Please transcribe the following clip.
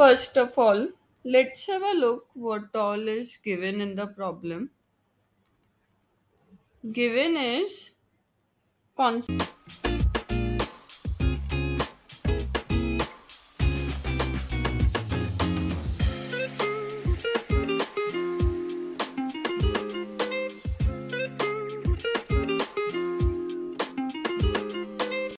First of all, let's have a look what all is given in the problem. Given is constant